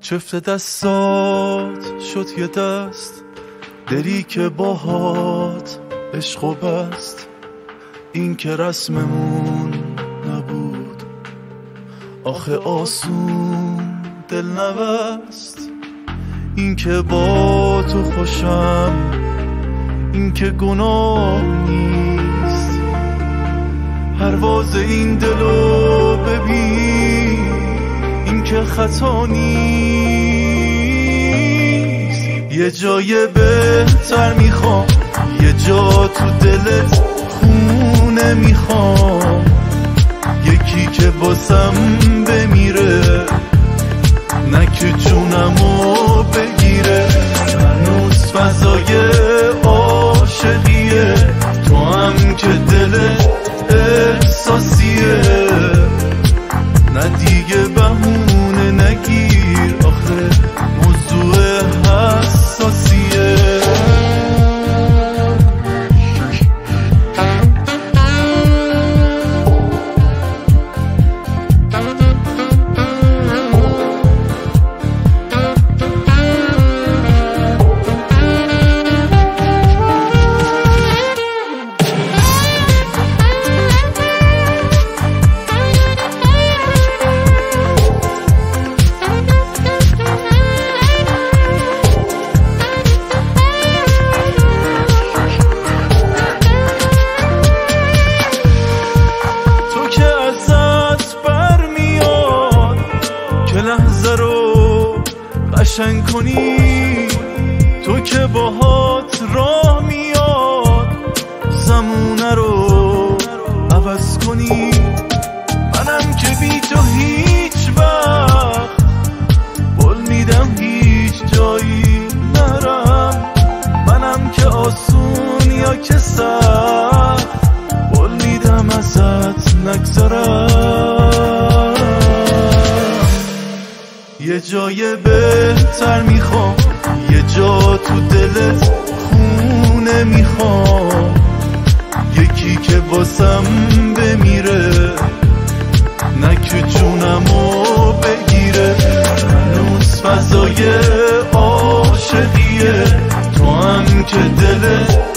چفت دستات شد یه دست. دلی که باهات عشق و بست. این که رسممون نبود. آخه آسون دل نبست. این که با تو خوشم. این که گناه نیست. پرواز این دلو ببین. که خطا نیست. یه جای بهتر می‌خوام. یه جا تو دلت خونه می‌خوام. یکی که باسم بمیره. نه که قشنگ کنی تو که باهات راه میاد زمونه رو عوض کنی. منم که بی تو هیچ وقت بل میدم هیچ جایی نرم. منم که آسون یا که سخت قول میدم ازت نگذرم. یه جای بهتر می‌خوام یه جا تو دلت خونه می‌خوام. یکی که واسم بمیره نه که جونمو بگیره. نوز فضای عاشقیه تو هم که دلت